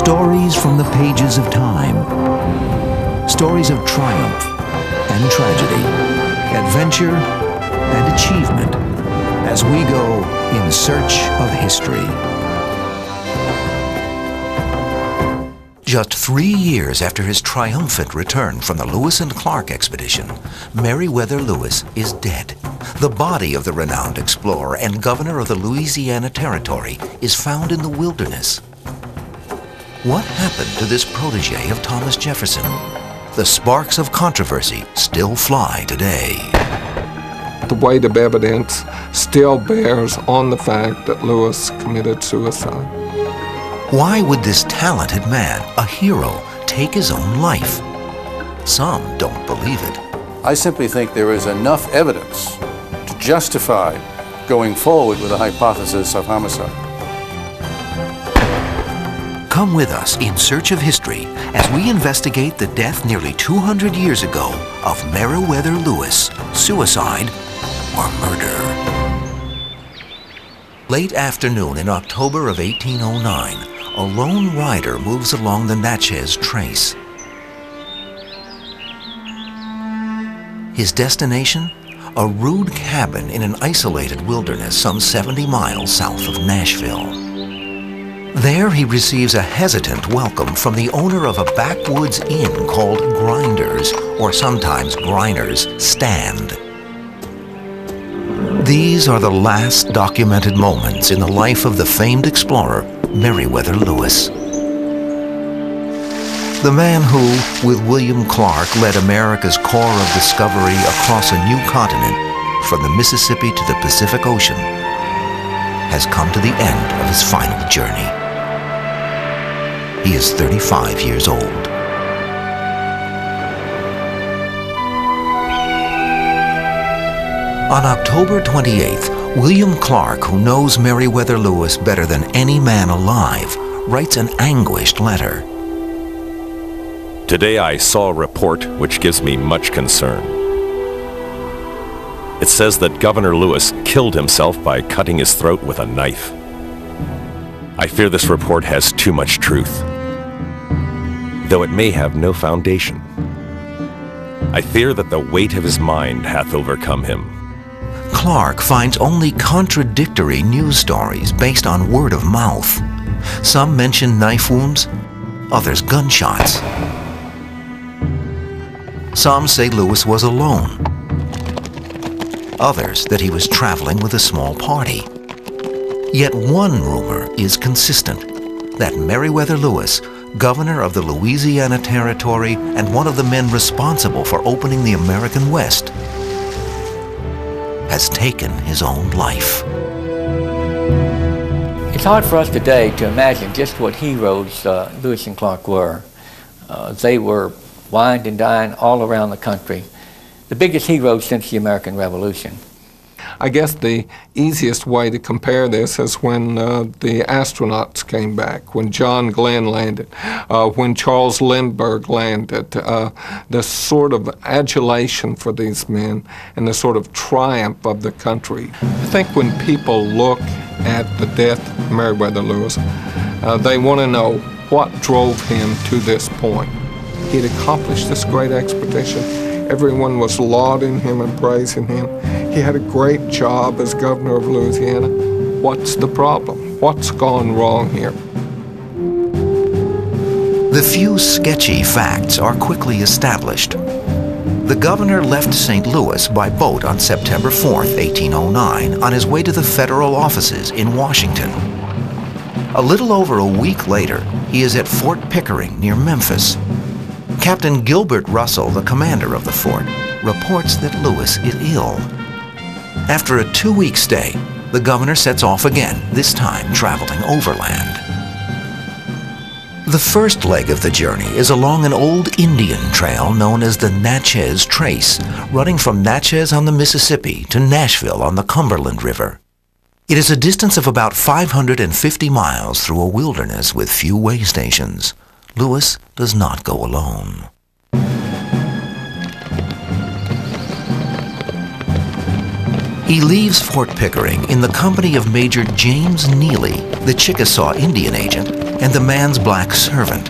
Stories from the pages of time. Stories of triumph and tragedy, adventure and achievement as we go in search of history. Just three years after his triumphant return from the Lewis and Clark expedition, Meriwether Lewis is dead. The body of the renowned explorer and governor of the Louisiana Territory is found in the wilderness. What happened to this protege of Thomas Jefferson? The sparks of controversy still fly today. The weight of evidence still bears on the fact that Lewis committed suicide. Why would this talented man, a hero, take his own life? Some don't believe it. I simply think there is enough evidence to justify going forward with a hypothesis of homicide. Come with us in search of history as we investigate the death nearly 200 years ago of Meriwether Lewis, suicide or murder. Late afternoon in October of 1809, a lone rider moves along the Natchez Trace. His destination? A rude cabin in an isolated wilderness some 70 miles south of Nashville. There he receives a hesitant welcome from the owner of a backwoods inn called Grinders, or sometimes Griner's Stand. These are the last documented moments in the life of the famed explorer Meriwether Lewis. The man who, with William Clark, led America's corps of discovery across a new continent from the Mississippi to the Pacific Ocean, has come to the end of his final journey. He is 35 years old. On October 28th, William Clark, who knows Meriwether Lewis better than any man alive, writes an anguished letter. Today I saw a report which gives me much concern. It says that Governor Lewis killed himself by cutting his throat with a knife. I fear this report has too much truth, though it may have no foundation. I fear that the weight of his mind hath overcome him. Clark finds only contradictory news stories based on word of mouth. Some mention knife wounds, others gunshots. Some say Lewis was alone. Others that he was traveling with a small party. Yet one rumor is consistent, that Meriwether Lewis, governor of the Louisiana Territory and one of the men responsible for opening the American West, has taken his own life. It's hard for us today to imagine just what heroes uh, Lewis and Clark were. Uh, they were wined and dined all around the country. The biggest heroes since the American Revolution. I guess the easiest way to compare this is when uh, the astronauts came back, when John Glenn landed, uh, when Charles Lindbergh landed. Uh, the sort of adulation for these men and the sort of triumph of the country. I think when people look at the death of Meriwether Lewis, uh, they want to know what drove him to this point. He had accomplished this great expedition. Everyone was lauding him and praising him. He had a great job as governor of Louisiana. What's the problem? What's gone wrong here? The few sketchy facts are quickly established. The governor left St. Louis by boat on September 4, 1809, on his way to the federal offices in Washington. A little over a week later, he is at Fort Pickering near Memphis. Captain Gilbert Russell, the commander of the fort, reports that Lewis is ill. After a two-week stay, the governor sets off again, this time traveling overland. The first leg of the journey is along an old Indian trail known as the Natchez Trace, running from Natchez on the Mississippi to Nashville on the Cumberland River. It is a distance of about 550 miles through a wilderness with few way stations. Lewis does not go alone. He leaves Fort Pickering in the company of Major James Neely, the Chickasaw Indian agent, and the man's black servant.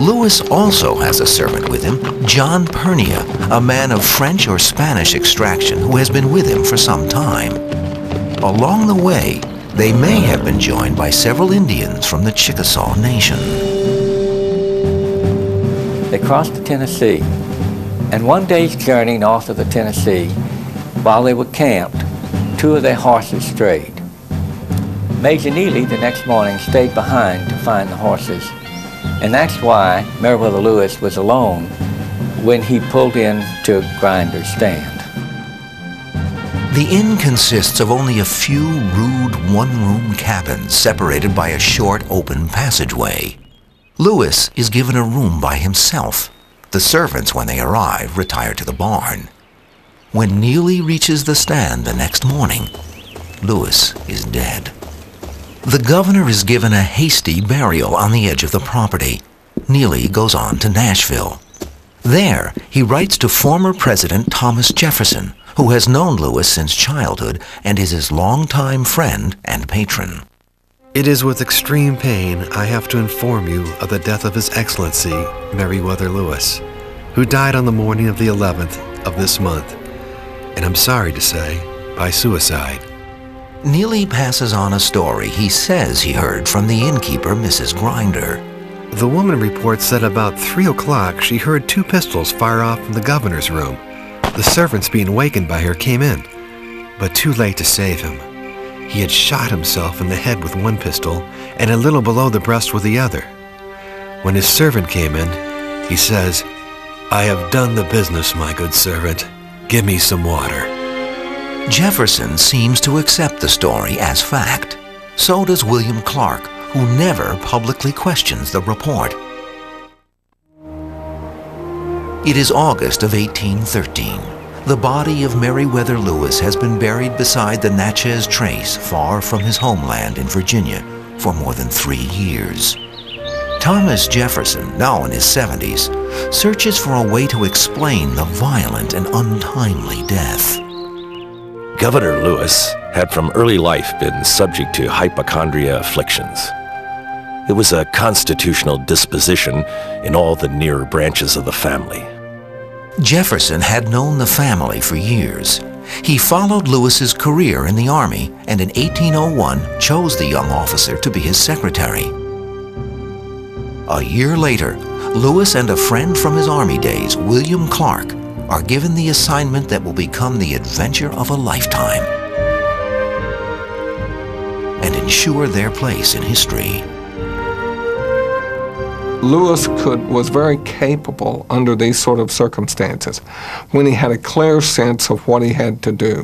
Lewis also has a servant with him, John Pernia, a man of French or Spanish extraction who has been with him for some time. Along the way, they may have been joined by several Indians from the Chickasaw Nation. They crossed the Tennessee, and one day's journey north of the Tennessee, while they were camped, two of their horses strayed. Major Neely the next morning stayed behind to find the horses, and that's why Meriwether Lewis was alone when he pulled in to Grinder's stand. The inn consists of only a few rude one-room cabins separated by a short open passageway. Lewis is given a room by himself. The servants, when they arrive, retire to the barn. When Neely reaches the stand the next morning, Lewis is dead. The governor is given a hasty burial on the edge of the property. Neely goes on to Nashville. There, he writes to former President Thomas Jefferson, who has known Lewis since childhood and is his longtime friend and patron. It is with extreme pain I have to inform you of the death of His Excellency Meriwether Lewis, who died on the morning of the 11th of this month, and I'm sorry to say, by suicide. Neely passes on a story he says he heard from the innkeeper, Mrs. Grinder. The woman reports that about 3 o'clock she heard two pistols fire off from the governor's room. The servants, being wakened by her, came in, but too late to save him. He had shot himself in the head with one pistol and a little below the breast with the other. When his servant came in, he says, I have done the business, my good servant. Give me some water. Jefferson seems to accept the story as fact. So does William Clark, who never publicly questions the report. It is August of 1813. The body of Meriwether Lewis has been buried beside the Natchez Trace far from his homeland in Virginia for more than three years. Thomas Jefferson, now in his 70s, searches for a way to explain the violent and untimely death. Governor Lewis had from early life been subject to hypochondria afflictions. It was a constitutional disposition in all the nearer branches of the family. Jefferson had known the family for years. He followed Lewis's career in the Army and in 1801 chose the young officer to be his secretary. A year later, Lewis and a friend from his Army days, William Clark, are given the assignment that will become the adventure of a lifetime and ensure their place in history. Lewis could was very capable under these sort of circumstances when he had a clear sense of what he had to do,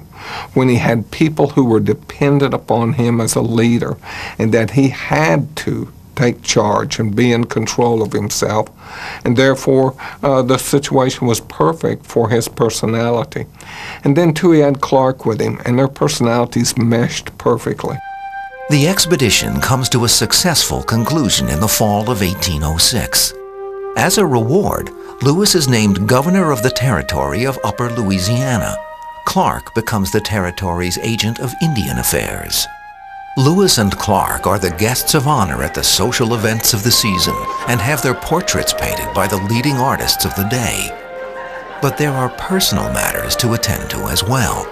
when he had people who were dependent upon him as a leader, and that he had to take charge and be in control of himself. And therefore, uh, the situation was perfect for his personality. And then, too, he had Clark with him, and their personalities meshed perfectly. The expedition comes to a successful conclusion in the fall of 1806. As a reward, Lewis is named governor of the territory of Upper Louisiana. Clark becomes the territory's agent of Indian affairs. Lewis and Clark are the guests of honor at the social events of the season and have their portraits painted by the leading artists of the day. But there are personal matters to attend to as well.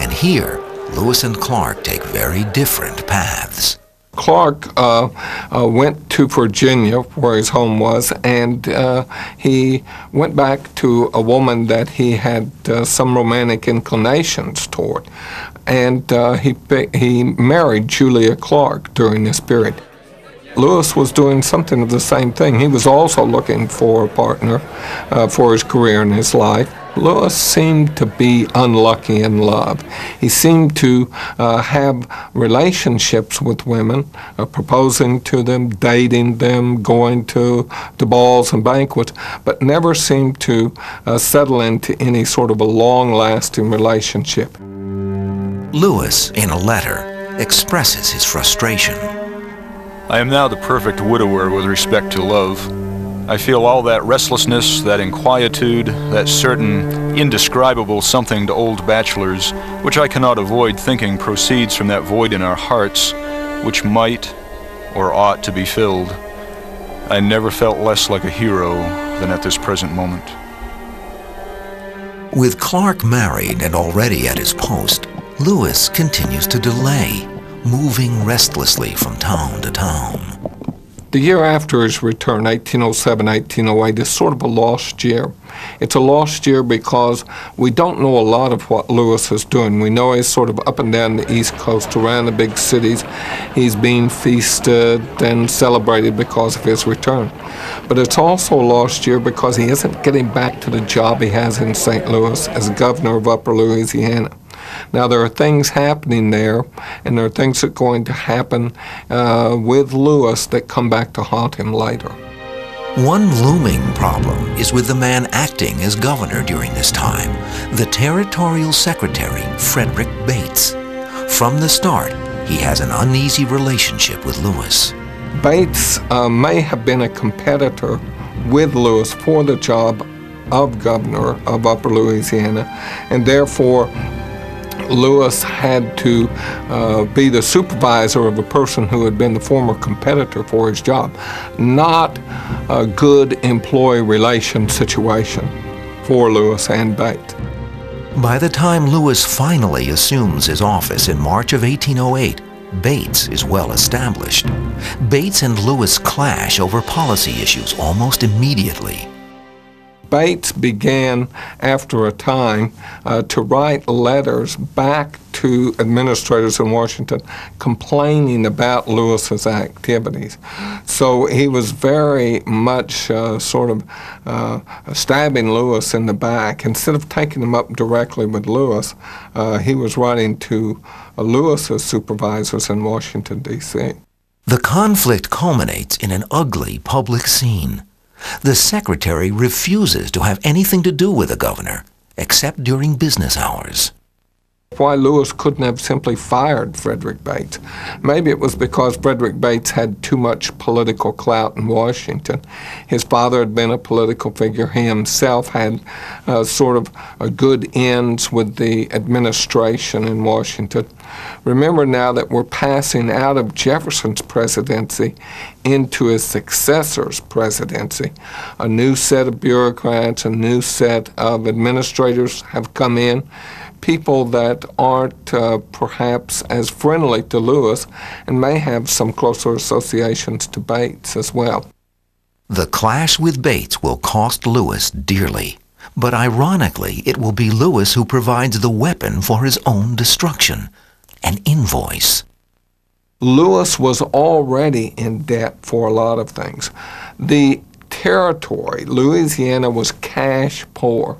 And here, Lewis and Clark take very different paths. Clark uh, uh, went to Virginia, where his home was, and uh, he went back to a woman that he had uh, some romantic inclinations toward. And uh, he, he married Julia Clark during this period. Lewis was doing something of the same thing. He was also looking for a partner uh, for his career and his life. Lewis seemed to be unlucky in love. He seemed to uh, have relationships with women, uh, proposing to them, dating them, going to, to balls and banquets, but never seemed to uh, settle into any sort of a long lasting relationship. Lewis, in a letter, expresses his frustration. I am now the perfect widower with respect to love. I feel all that restlessness, that inquietude, that certain indescribable something to old bachelors, which I cannot avoid thinking proceeds from that void in our hearts, which might or ought to be filled, I never felt less like a hero than at this present moment. With Clark married and already at his post, Lewis continues to delay, moving restlessly from town to town. The year after his return, 1807 1808, is sort of a lost year. It's a lost year because we don't know a lot of what Lewis is doing. We know he's sort of up and down the East Coast, around the big cities. He's being feasted and celebrated because of his return. But it's also a lost year because he isn't getting back to the job he has in St. Louis as governor of Upper Louisiana. Now, there are things happening there, and there are things that are going to happen uh, with Lewis that come back to haunt him later. One looming problem is with the man acting as governor during this time, the territorial secretary, Frederick Bates. From the start, he has an uneasy relationship with Lewis. Bates uh, may have been a competitor with Lewis for the job of governor of Upper Louisiana, and therefore Lewis had to uh, be the supervisor of a person who had been the former competitor for his job. Not a good employee relation situation for Lewis and Bates. By the time Lewis finally assumes his office in March of 1808, Bates is well established. Bates and Lewis clash over policy issues almost immediately. Bates began, after a time, uh, to write letters back to administrators in Washington complaining about Lewis's activities. So he was very much uh, sort of uh, stabbing Lewis in the back. Instead of taking him up directly with Lewis, uh, he was writing to uh, Lewis's supervisors in Washington, D.C. The conflict culminates in an ugly public scene. The secretary refuses to have anything to do with the governor, except during business hours. Why Lewis couldn't have simply fired Frederick Bates. Maybe it was because Frederick Bates had too much political clout in Washington. His father had been a political figure. He himself had uh, sort of a good ends with the administration in Washington. Remember now that we're passing out of Jefferson's presidency into his successor's presidency. A new set of bureaucrats, a new set of administrators have come in people that aren't uh, perhaps as friendly to Lewis and may have some closer associations to Bates as well. The clash with Bates will cost Lewis dearly. But ironically, it will be Lewis who provides the weapon for his own destruction an invoice. Lewis was already in debt for a lot of things. The territory, Louisiana, was cash poor.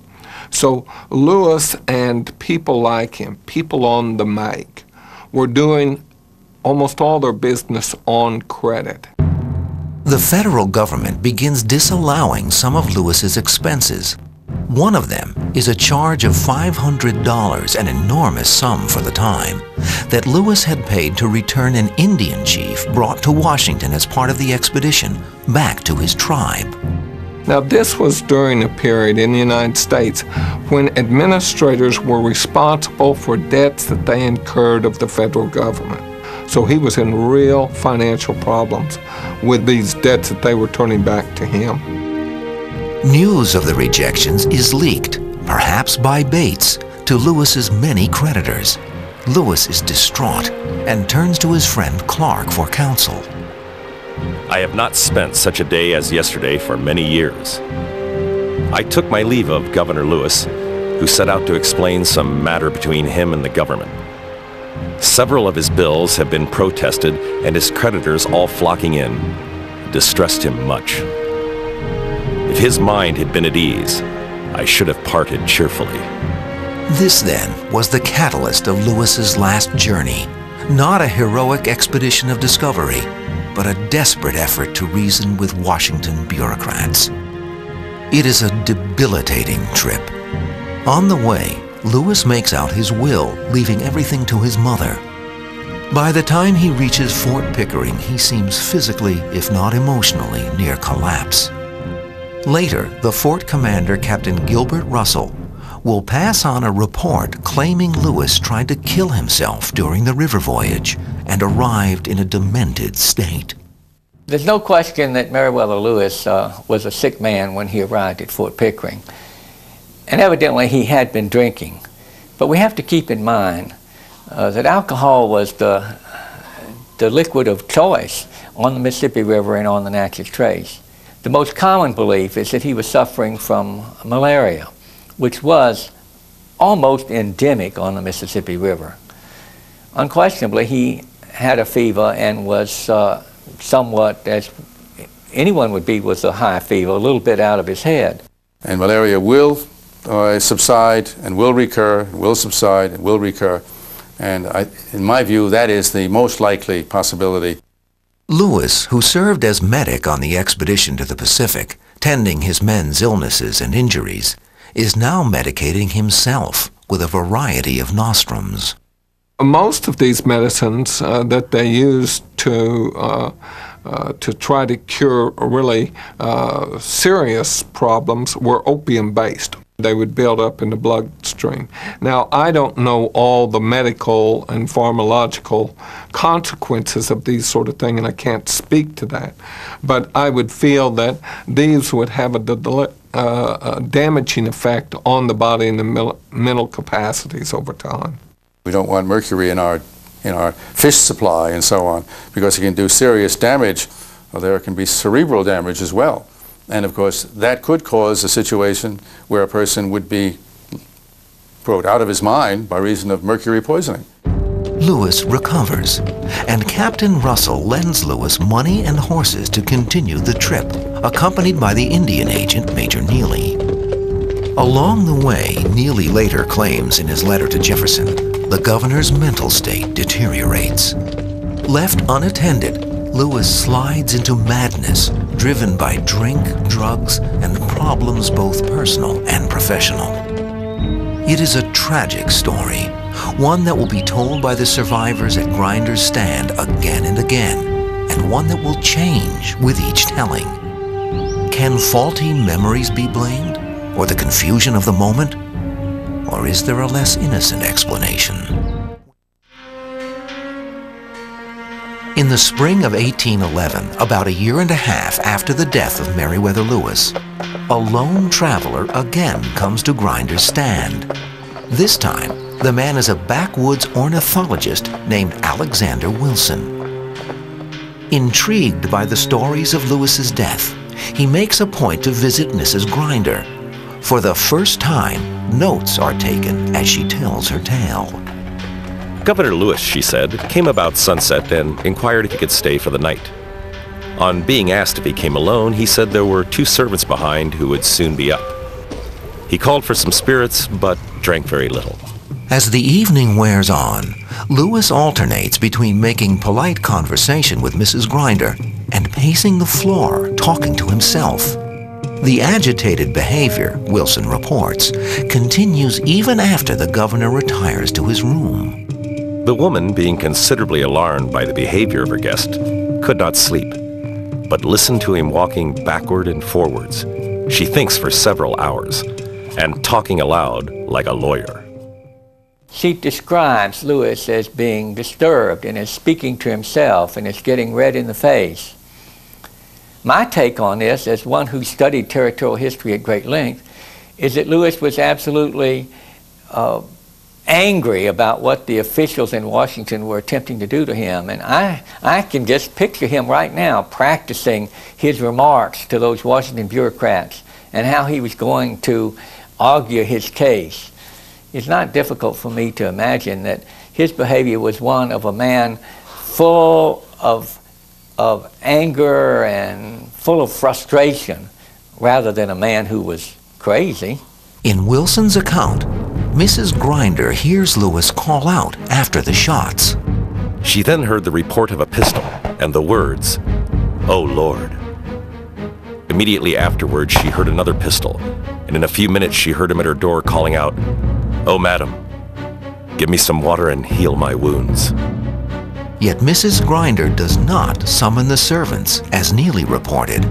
So Lewis and people like him, people on the make, were doing almost all their business on credit. The federal government begins disallowing some of Lewis's expenses. One of them is a charge of $500, an enormous sum for the time, that Lewis had paid to return an Indian chief brought to Washington as part of the expedition back to his tribe. Now, this was during a period in the United States when administrators were responsible for debts that they incurred of the federal government. So he was in real financial problems with these debts that they were turning back to him. News of the rejections is leaked, perhaps by Bates, to Lewis's many creditors. Lewis is distraught and turns to his friend Clark for counsel. I have not spent such a day as yesterday for many years. I took my leave of Governor Lewis, who set out to explain some matter between him and the government. Several of his bills have been protested and his creditors all flocking in distressed him much. If his mind had been at ease, I should have parted cheerfully. This, then, was the catalyst of Lewis's last journey. Not a heroic expedition of discovery, but a desperate effort to reason with Washington bureaucrats. It is a debilitating trip. On the way, Lewis makes out his will, leaving everything to his mother. By the time he reaches Fort Pickering, he seems physically, if not emotionally, near collapse. Later, the fort commander, Captain Gilbert Russell, will pass on a report claiming Lewis tried to kill himself during the river voyage and arrived in a demented state. There's no question that Meriwether Lewis uh, was a sick man when he arrived at Fort Pickering. And evidently he had been drinking. But we have to keep in mind uh, that alcohol was the, the liquid of choice on the Mississippi River and on the Natchez Trace. The most common belief is that he was suffering from malaria, which was almost endemic on the Mississippi River. Unquestionably, he had a fever and was uh, somewhat, as anyone would be with a high fever, a little bit out of his head. And malaria will uh, subside and will recur, will subside and will recur. And I, in my view, that is the most likely possibility. Lewis, who served as medic on the expedition to the Pacific, tending his men's illnesses and injuries, is now medicating himself with a variety of nostrums. Most of these medicines uh, that they use to uh, uh, to try to cure really uh, serious problems were opium based they would build up in the bloodstream. Now, I don't know all the medical and pharmacological consequences of these sort of things, and I can't speak to that. But I would feel that these would have a, uh, a damaging effect on the body and the mental capacities over time. We don't want mercury in our in our fish supply and so on because it can do serious damage. Well, there can be cerebral damage as well. And of course, that could cause a situation where a person would be, quote, out of his mind by reason of mercury poisoning. Lewis recovers, and Captain Russell lends Lewis money and horses to continue the trip, accompanied by the Indian agent, Major Neely. Along the way, Neely later claims in his letter to Jefferson, the governor's mental state deteriorates. Left unattended, Lewis slides into madness, driven by drink, drugs, and problems both personal and professional. It is a tragic story, one that will be told by the survivors at Grinder's Stand again and again, and one that will change with each telling. Can faulty memories be blamed, or the confusion of the moment? Or is there a less innocent explanation? In the spring of 1811, about a year and a half after the death of Meriwether Lewis, a lone traveler again comes to Grinder's stand. This time, the man is a backwoods ornithologist named Alexander Wilson. Intrigued by the stories of Lewis's death, he makes a point to visit Mrs. Grinder. For the first time, notes are taken as she tells her tale. Governor Lewis, she said, came about sunset and inquired if he could stay for the night. On being asked if he came alone, he said there were two servants behind who would soon be up. He called for some spirits, but drank very little. As the evening wears on, Lewis alternates between making polite conversation with Mrs. Grinder and pacing the floor, talking to himself. The agitated behavior, Wilson reports, continues even after the governor retires to his room. The woman, being considerably alarmed by the behavior of her guest, could not sleep, but listened to him walking backward and forwards. She thinks for several hours, and talking aloud like a lawyer. She describes Lewis as being disturbed and as speaking to himself and as getting red in the face. My take on this, as one who studied territorial history at great length, is that Lewis was absolutely uh, angry about what the officials in Washington were attempting to do to him. And I, I can just picture him right now practicing his remarks to those Washington bureaucrats and how he was going to argue his case. It's not difficult for me to imagine that his behavior was one of a man full of, of anger and full of frustration rather than a man who was crazy. In Wilson's account, Mrs. Grinder hears Lewis call out after the shots. She then heard the report of a pistol and the words, Oh Lord. Immediately afterwards, she heard another pistol, and in a few minutes, she heard him at her door calling out, Oh, madam, give me some water and heal my wounds. Yet Mrs. Grinder does not summon the servants, as Neely reported.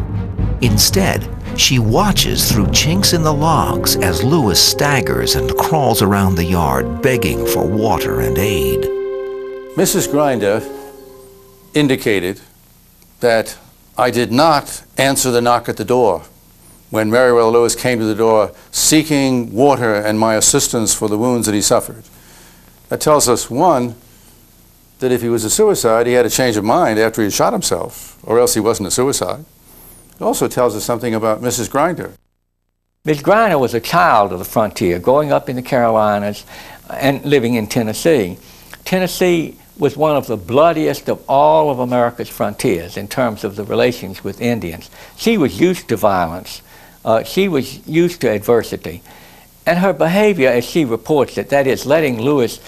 Instead, She watches through chinks in the logs as Lewis staggers and crawls around the yard begging for water and aid. Mrs. Grinder indicated that I did not answer the knock at the door when Meriwether Lewis came to the door seeking water and my assistance for the wounds that he suffered. That tells us, one, that if he was a suicide, he had a change of mind after he shot himself, or else he wasn't a suicide. It also tells us something about Mrs. Grinder. Miss Grinder was a child of the frontier, growing up in the Carolinas and living in Tennessee. Tennessee was one of the bloodiest of all of America's frontiers in terms of the relations with Indians. She was used to violence. Uh, she was used to adversity. And her behavior, as she reports it, that is, letting Lewis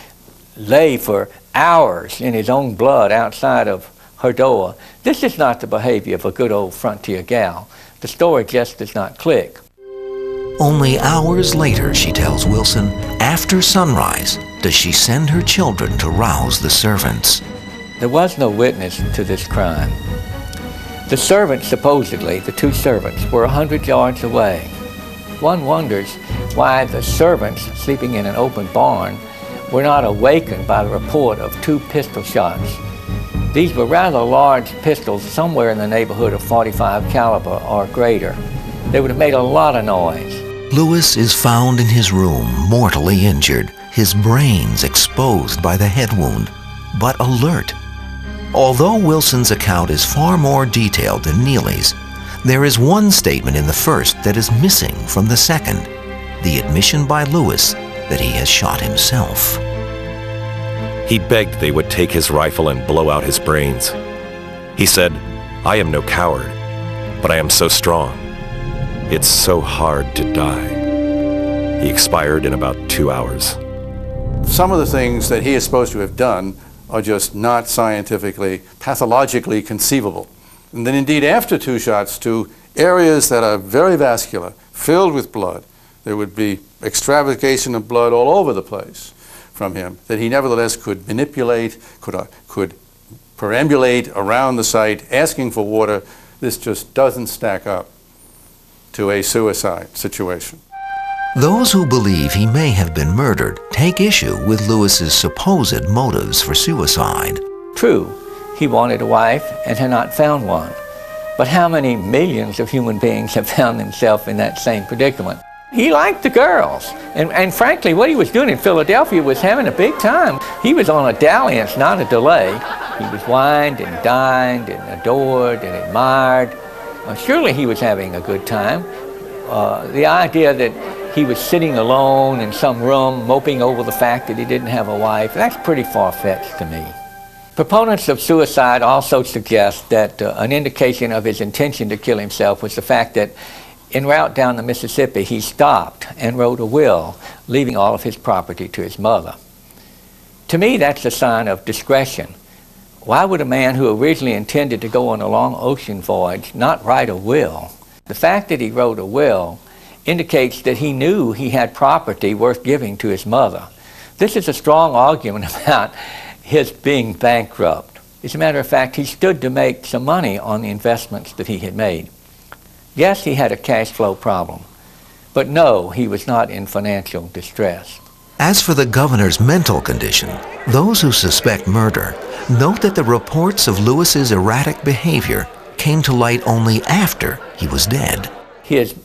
lay for hours in his own blood outside of her door, this is not the behavior of a good old frontier gal. The story just does not click. Only hours later, she tells Wilson, after sunrise, does she send her children to rouse the servants. There was no witness to this crime. The servants, supposedly, the two servants, were a hundred yards away. One wonders why the servants, sleeping in an open barn, were not awakened by the report of two pistol shots. These were rather large pistols, somewhere in the neighborhood of 45 caliber or greater. They would have made a lot of noise. Lewis is found in his room, mortally injured, his brains exposed by the head wound, but alert. Although Wilson's account is far more detailed than Neely's, there is one statement in the first that is missing from the second, the admission by Lewis that he has shot himself. He begged they would take his rifle and blow out his brains. He said, I am no coward, but I am so strong. It's so hard to die. He expired in about two hours. Some of the things that he is supposed to have done are just not scientifically, pathologically conceivable. And then indeed after two shots to areas that are very vascular, filled with blood, there would be extravasation of blood all over the place from him, that he nevertheless could manipulate, could, uh, could perambulate around the site asking for water. This just doesn't stack up to a suicide situation. Those who believe he may have been murdered take issue with Lewis's supposed motives for suicide. True, he wanted a wife and had not found one. But how many millions of human beings have found themselves in that same predicament? He liked the girls. And, and frankly, what he was doing in Philadelphia was having a big time. He was on a dalliance, not a delay. He was wined and dined and adored and admired. Uh, surely he was having a good time. Uh, the idea that he was sitting alone in some room moping over the fact that he didn't have a wife, that's pretty far-fetched to me. Proponents of suicide also suggest that uh, an indication of his intention to kill himself was the fact that en route down the Mississippi, he stopped and wrote a will, leaving all of his property to his mother. To me, that's a sign of discretion. Why would a man who originally intended to go on a long ocean voyage not write a will? The fact that he wrote a will indicates that he knew he had property worth giving to his mother. This is a strong argument about his being bankrupt. As a matter of fact, he stood to make some money on the investments that he had made. Yes, he had a cash flow problem, but no, he was not in financial distress. As for the governor's mental condition, those who suspect murder note that the reports of Lewis's erratic behavior came to light only after he was dead. His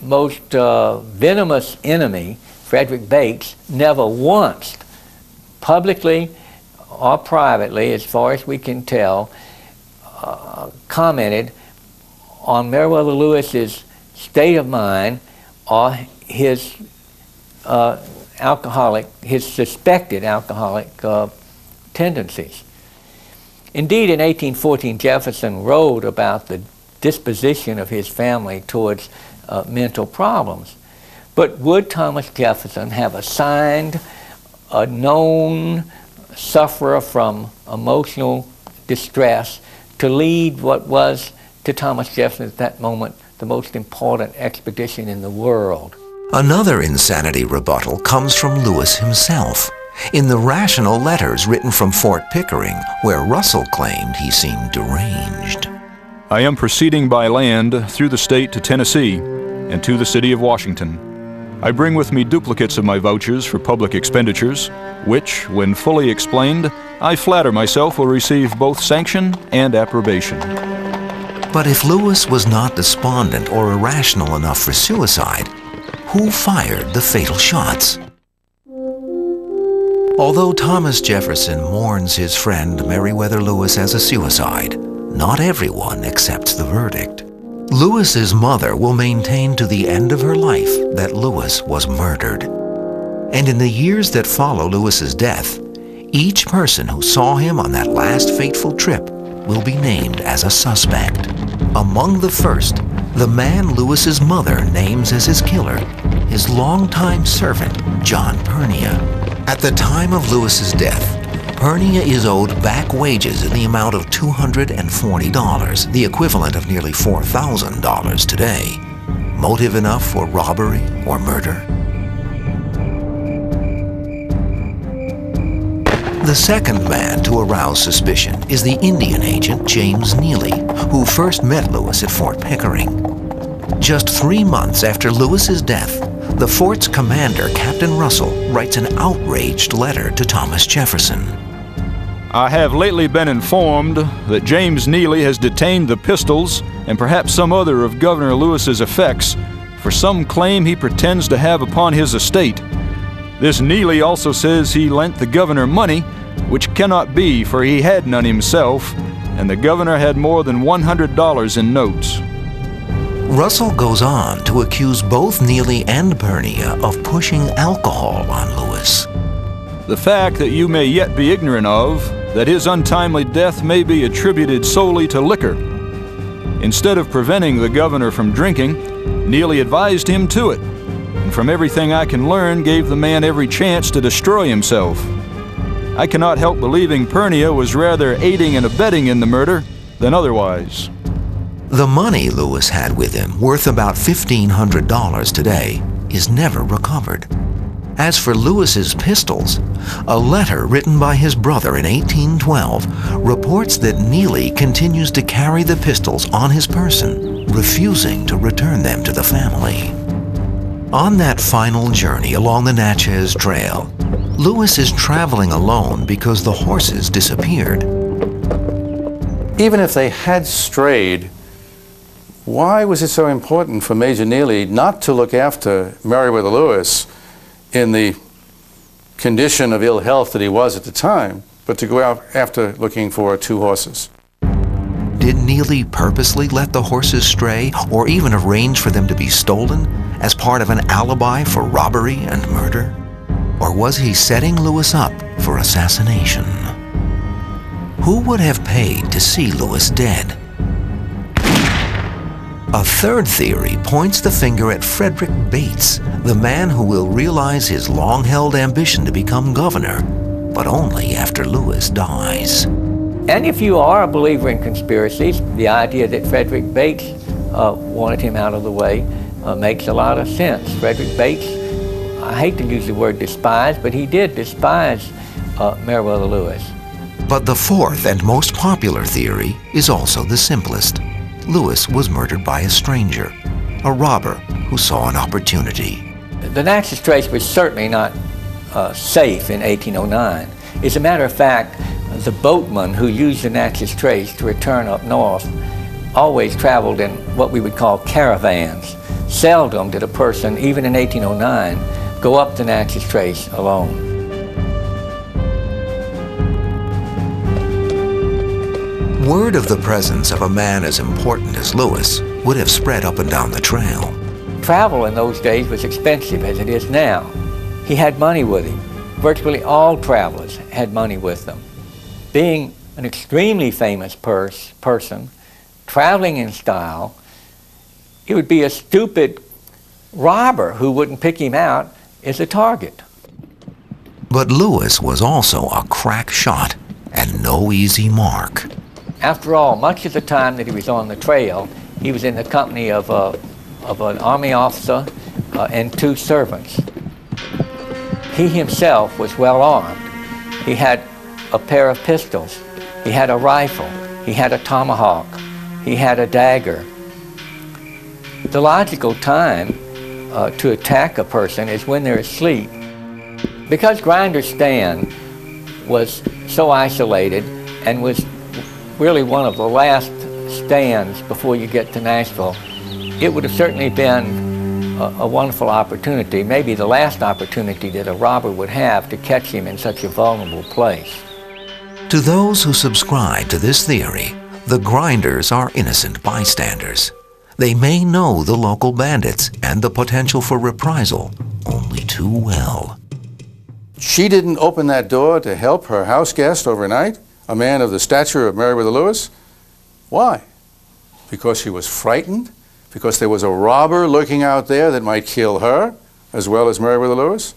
most uh, venomous enemy, Frederick Bates, never once, publicly or privately, as far as we can tell, uh, commented on Meriwether Lewis's state of mind or his uh, alcoholic, his suspected alcoholic uh, tendencies. Indeed, in 1814, Jefferson wrote about the disposition of his family towards uh, mental problems. But would Thomas Jefferson have assigned a known sufferer from emotional distress to lead what was to Thomas Jefferson at that moment the most important expedition in the world? Another insanity rebuttal comes from Lewis himself. In the rational letters written from Fort Pickering, where Russell claimed he seemed deranged. I am proceeding by land through the state to Tennessee and to the city of Washington. I bring with me duplicates of my vouchers for public expenditures, which, when fully explained, I flatter myself will receive both sanction and approbation. But if Lewis was not despondent or irrational enough for suicide, who fired the fatal shots? Although Thomas Jefferson mourns his friend Meriwether Lewis as a suicide, not everyone accepts the verdict. Lewis's mother will maintain to the end of her life that Lewis was murdered. And in the years that follow Lewis's death, each person who saw him on that last fateful trip will be named as a suspect. Among the first, the man Lewis's mother names as his killer, his longtime servant, John Pernia. At the time of Lewis's death, Pernia is owed back wages in the amount of $240, the equivalent of nearly $4,000 today. Motive enough for robbery or murder? The second man to arouse suspicion is the Indian agent James Neely, who first met Lewis at Fort Pickering. Just three months after Lewis's death, the fort's commander, Captain Russell, writes an outraged letter to Thomas Jefferson. I have lately been informed that James Neely has detained the pistols and perhaps some other of Governor Lewis's effects for some claim he pretends to have upon his estate. This Neely also says he lent the governor money, which cannot be, for he had none himself, and the governor had more than $100 in notes. Russell goes on to accuse both Neely and Pernia of pushing alcohol on Lewis. The fact that you may yet be ignorant of that his untimely death may be attributed solely to liquor. Instead of preventing the governor from drinking, Neely advised him to it, from everything I can learn, gave the man every chance to destroy himself. I cannot help believing Pernia was rather aiding and abetting in the murder than otherwise. The money Lewis had with him, worth about $1,500 today, is never recovered. As for Lewis's pistols, a letter written by his brother in 1812 reports that Neely continues to carry the pistols on his person, refusing to return them to the family. On that final journey along the Natchez Trail, Lewis is traveling alone because the horses disappeared. Even if they had strayed, why was it so important for Major Neely not to look after Meriwether Lewis in the condition of ill health that he was at the time, but to go out after looking for two horses. Did Neely purposely let the horses stray or even arrange for them to be stolen as part of an alibi for robbery and murder? Or was he setting Lewis up for assassination? Who would have paid to see Lewis dead? A third theory points the finger at Frederick Bates, the man who will realize his long-held ambition to become governor, but only after Lewis dies. And if you are a believer in conspiracies, the idea that Frederick Bates uh, wanted him out of the way uh, makes a lot of sense. Frederick Bates, I hate to use the word despise, but he did despise uh, Meriwether Lewis. But the fourth and most popular theory is also the simplest. Lewis was murdered by a stranger, a robber who saw an opportunity. The Natchez Trace was certainly not uh, safe in 1809. As a matter of fact, the boatmen who used the Natchez Trace to return up north always traveled in what we would call caravans. Seldom did a person, even in 1809, go up the Natchez Trace alone. Word of the presence of a man as important as Lewis would have spread up and down the trail. Travel in those days was expensive as it is now. He had money with him. Virtually all travelers had money with them. Being an extremely famous pers person, traveling in style, it would be a stupid robber who wouldn't pick him out as a target. But Lewis was also a crack shot and no easy mark. After all, much of the time that he was on the trail, he was in the company of, a, of an army officer uh, and two servants. He himself was well armed. He had a pair of pistols. He had a rifle. He had a tomahawk. he had a dagger. The logical time uh, to attack a person is when they're asleep. Because Grinder's stand was so isolated and was really one of the last stands before you get to Nashville, it would have certainly been a, a, wonderful opportunity, maybe the last opportunity that a robber would have to catch him in such a vulnerable place. To those who subscribe to this theory, the grinders are innocent bystanders. They may know the local bandits and the potential for reprisal only too well. She didn't open that door to help her house guest overnight, a man of the stature of Meriwether Lewis. Why? Because she was frightened? Because there was a robber lurking out there that might kill her, as well as Meriwether Lewis?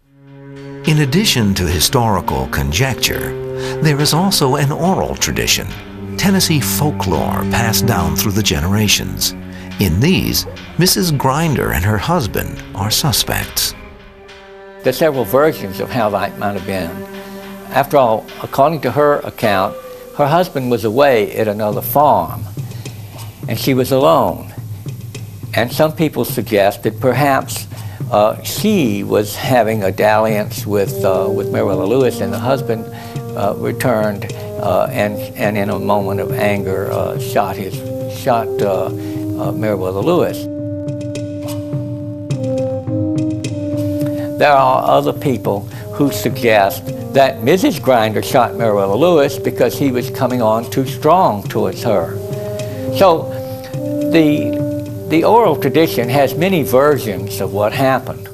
In addition to historical conjecture, there is also an oral tradition, Tennessee folklore passed down through the generations. In these, Mrs. Grinder and her husband are suspects. There are several versions of how that might have been. After all, according to her account, her husband was away at another farm, and she was alone. And some people suggest that perhaps uh, she was having a dalliance with, uh, with Meriwether Lewis, and the husband uh, returned uh, and, and in a moment of anger uh, shot, his, shot uh, Meriwether Lewis. There are other people who suggest that Mrs. Grinder shot Meriwether Lewis because he was coming on too strong towards her. So the, the oral tradition has many versions of what happened.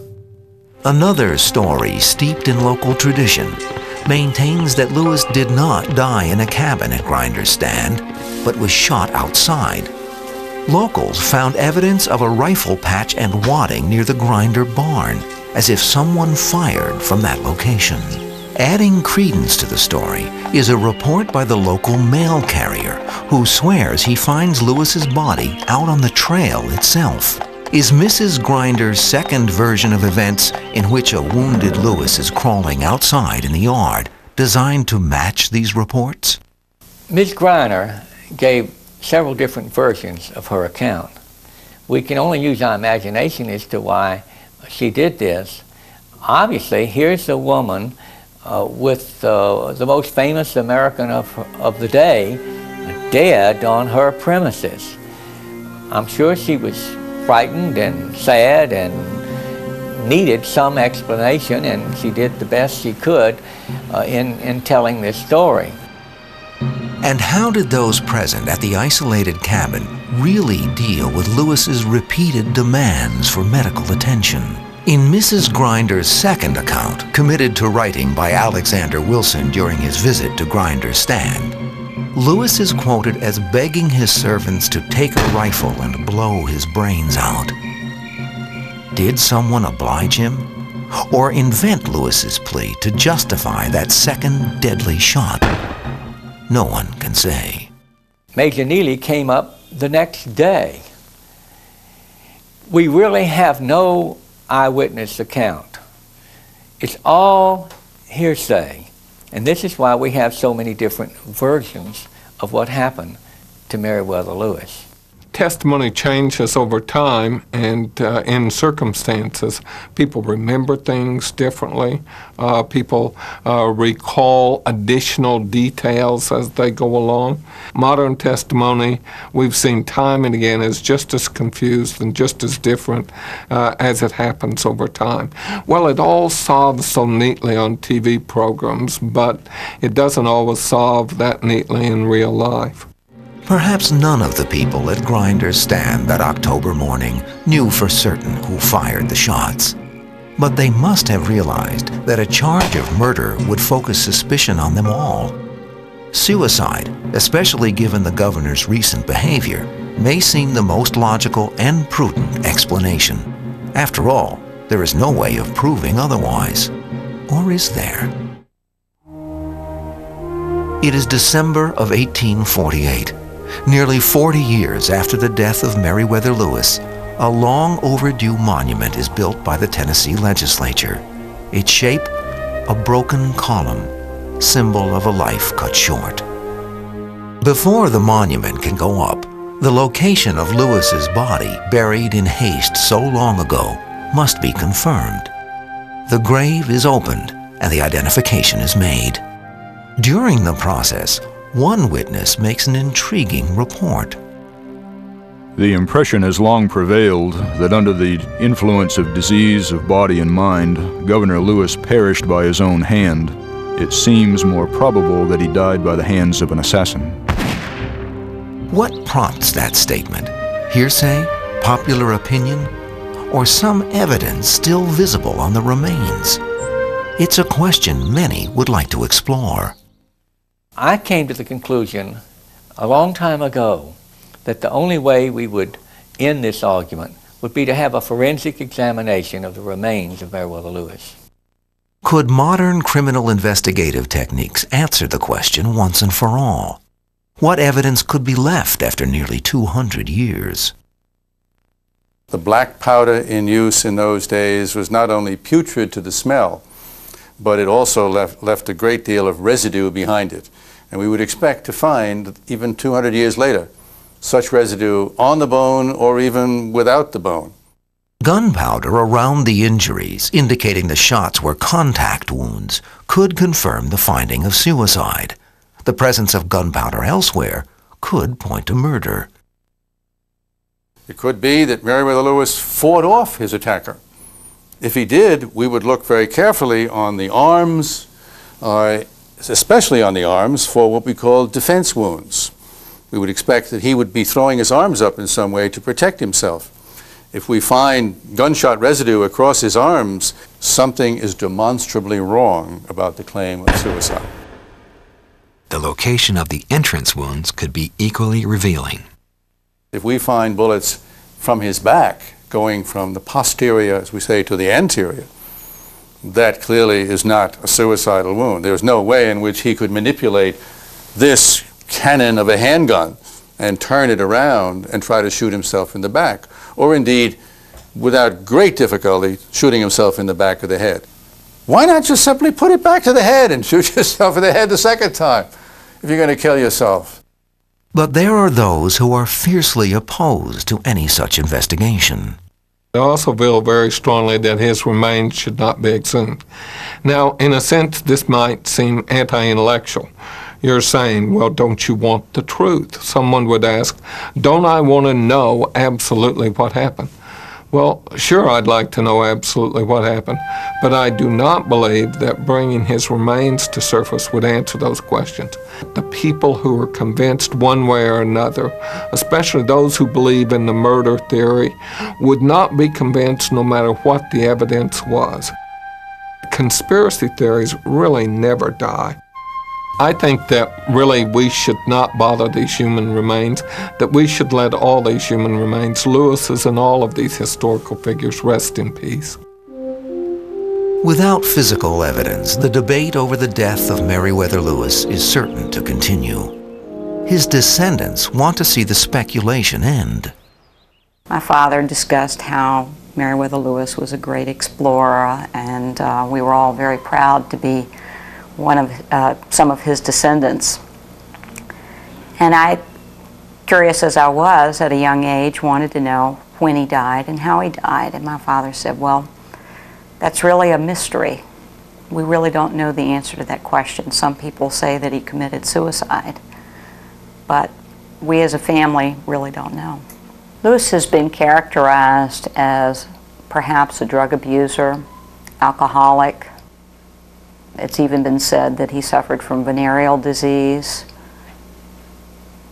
Another story steeped in local tradition maintains that Lewis did not die in a cabin at Grinder's stand, but was shot outside. Locals found evidence of a rifle patch and wadding near the Grinder barn, as if someone fired from that location. Adding credence to the story is a report by the local mail carrier who swears he finds Lewis's body out on the trail itself. Is Mrs. Grinder's second version of events in which a wounded Lewis is crawling outside in the yard designed to match these reports? Ms. Grinder gave several different versions of her account. We can only use our imagination as to why she did this. Obviously, here's a woman uh, with uh, the most famous American of, of the day dead on her premises. I'm sure she was frightened and sad and needed some explanation, and she did the best she could uh, in, in telling this story. And how did those present at the isolated cabin really deal with Lewis's repeated demands for medical attention? In Mrs. Grinder's second account, committed to writing by Alexander Wilson during his visit to Grinder's stand, Lewis is quoted as begging his servants to take a rifle and blow his brains out. Did someone oblige him? Or invent Lewis's plea to justify that second deadly shot? No one can say. Major Neely came up the next day. We really have no eyewitness account. It's all hearsay. And this is why we have so many different versions of what happened to Meriwether Lewis testimony changes over time and uh, in circumstances. People remember things differently. Uh, people uh, recall additional details as they go along. Modern testimony, we've seen time and again, is just as confused and just as different uh, as it happens over time. Well, it all solves so neatly on TV programs, but it doesn't always solve that neatly in real life. Perhaps none of the people at Grinder's stand that October morning knew for certain who fired the shots. But they must have realized that a charge of murder would focus suspicion on them all. Suicide, especially given the governor's recent behavior, may seem the most logical and prudent explanation. After all, there is no way of proving otherwise. Or is there? It is December of 1848. Nearly 40 years after the death of Meriwether Lewis, a long overdue monument is built by the Tennessee legislature. Its shape, a broken column, symbol of a life cut short. Before the monument can go up, The location of Lewis's body, buried in haste so long ago, must be confirmed. The grave is opened and the identification is made. During the process, one witness makes an intriguing report. The impression has long prevailed that under the influence of disease of body and mind, Governor Lewis perished by his own hand. It seems more probable that he died by the hands of an assassin. What prompts that statement? Hearsay? Popular opinion? Or some evidence still visible on the remains? It's a question many would like to explore. I came to the conclusion a long time ago that the only way we would end this argument would be to have a forensic examination of the remains of Meriwether Lewis. Could modern criminal investigative techniques answer the question once and for all? What evidence could be left after nearly 200 years? The black powder in use in those days was not only putrid to the smell, but it also left, left a great deal of residue behind it. And we would expect to find, even 200 years later, such residue on the bone or even without the bone. Gunpowder around the injuries, indicating the shots were contact wounds, could confirm the finding of suicide. The presence of gunpowder elsewhere could point to murder. It could be that Meriwether Lewis fought off his attacker. If he did, we would look very carefully on the arms, uh, especially on the arms, for what we call defense wounds. We would expect that he would be throwing his arms up in some way to protect himself. If we find gunshot residue across his arms, something is demonstrably wrong about the claim of suicide. The location of the entrance wounds could be equally revealing. If we find bullets from his back going from the posterior, as we say, to the anterior, that clearly is not a suicidal wound. There's no way in which he could manipulate this cannon of a handgun and turn it around and try to shoot himself in the back, or indeed, without great difficulty, shooting himself in the back of the head. Why not just simply put it back to the head and shoot yourself in the head the second time if you're going to kill yourself? But there are those who are fiercely opposed to any such investigation. They also feel very strongly that his remains should not be exhumed. Now, in a sense, this might seem anti intellectual. You're saying, well, don't you want the truth? Someone would ask, don't I want to know absolutely what happened? Well, sure, I'd like to know absolutely what happened, but I do not believe that bringing his remains to surface would answer those questions. The people who are convinced one way or another, especially those who believe in the murder theory, would not be convinced no matter what the evidence was. Conspiracy theories really never die. I think that really we should not bother these human remains, that we should let all these human remains, Lewis's and all of these historical figures, rest in peace. Without physical evidence, the debate over the death of Meriwether Lewis is certain to continue. His descendants want to see the speculation end. My father discussed how Meriwether Lewis was a great explorer, and uh, we were all very proud to be one of uh, some of his descendants. And I, curious as I was at a young age, wanted to know when he died and how he died. And my father said, Well, that's really a mystery. We really don't know the answer to that question. Some people say that he committed suicide, but we as a family really don't know. Lewis has been characterized as perhaps a drug abuser, alcoholic, it's even been said that he suffered from venereal disease.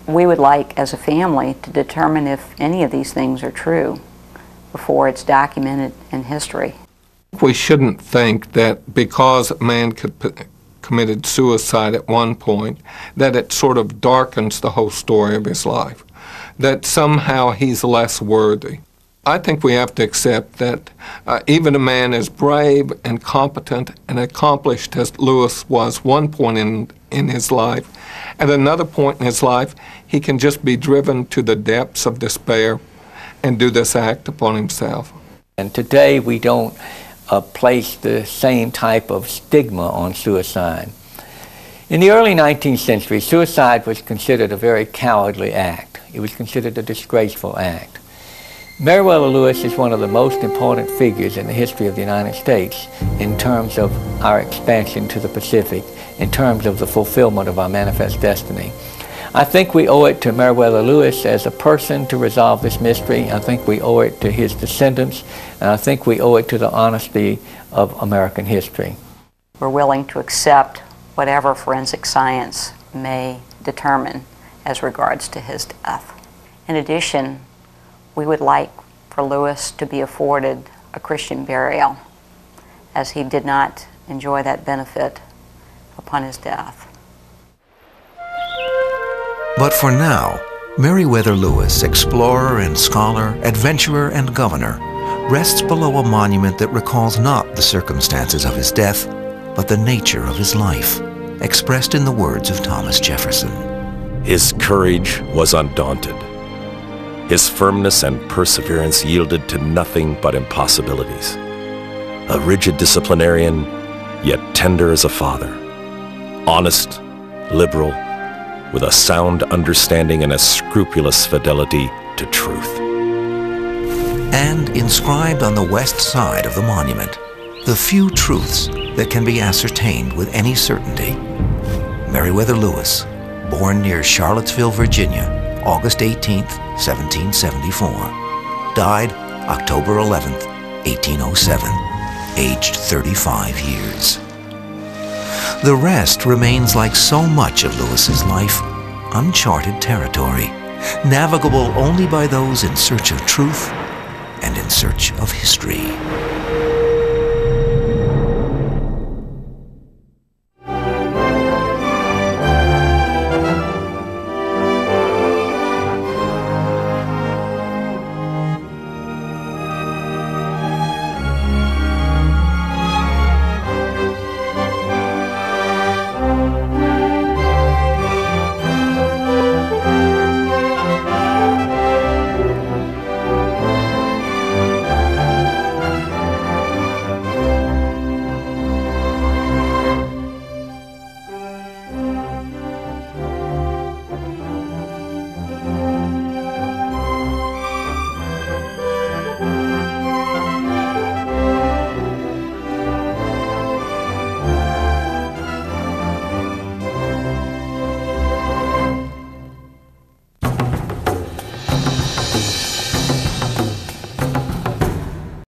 We would like, as a family, to determine if any of these things are true before it's documented in history. We shouldn't think that because a man could, committed suicide at one point, that it sort of darkens the whole story of his life, that somehow he's less worthy. I think we have to accept that uh, even a man as brave and competent and accomplished as Lewis was one point in, in his life, at another point in his life, he can just be driven to the depths of despair and do this act upon himself. And today we don't uh, place the same type of stigma on suicide. In the early 19th century, suicide was considered a very cowardly act. It was considered a disgraceful act. Meriwether Lewis is one of the most important figures in the history of the United States in terms of our expansion to the Pacific, in terms of the fulfillment of our manifest destiny. I think we owe it to Meriwether Lewis as a person to resolve this mystery. I think we owe it to his descendants, and I think we owe it to the honesty of American history. We're willing to accept whatever forensic science may determine as regards to his death. In addition, we would like for Lewis to be afforded a Christian burial, as he did not enjoy that benefit upon his death. But for now, Meriwether Lewis, explorer and scholar, adventurer and governor, rests below a monument that recalls not the circumstances of his death, but the nature of his life, expressed in the words of Thomas Jefferson. His courage was undaunted. His firmness and perseverance yielded to nothing but impossibilities. A rigid disciplinarian, yet tender as a father. Honest, liberal, with a sound understanding and a scrupulous fidelity to truth. And inscribed on the west side of the monument, the few truths that can be ascertained with any certainty. Meriwether Lewis, born near Charlottesville, Virginia, August 18, 1774. Died October 11, 1807, aged 35 years. The rest remains like so much of Lewis's life, uncharted territory, navigable only by those in search of truth and in search of history.